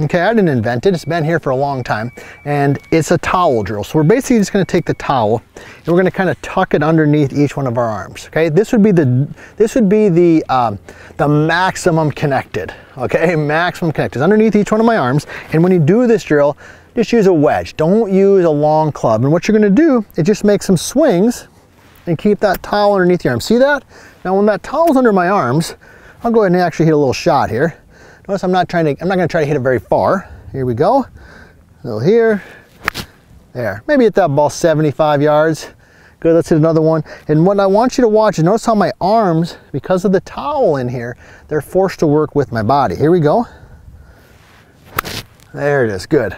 Okay, I didn't invent it. It's been here for a long time. And it's a towel drill. So we're basically just gonna take the towel and we're gonna kind of tuck it underneath each one of our arms. Okay, this would be the this would be the um, the maximum connected. Okay, maximum connected. It's underneath each one of my arms. And when you do this drill, just use a wedge. Don't use a long club. And what you're gonna do is just make some swings and keep that towel underneath your arm. See that? Now when that towel's under my arms, I'll go ahead and actually hit a little shot here. Notice I'm not trying to, I'm not gonna try to hit it very far. Here we go. A little here, there. Maybe hit that ball 75 yards. Good, let's hit another one. And what I want you to watch is notice how my arms, because of the towel in here, they're forced to work with my body. Here we go. There it is, good.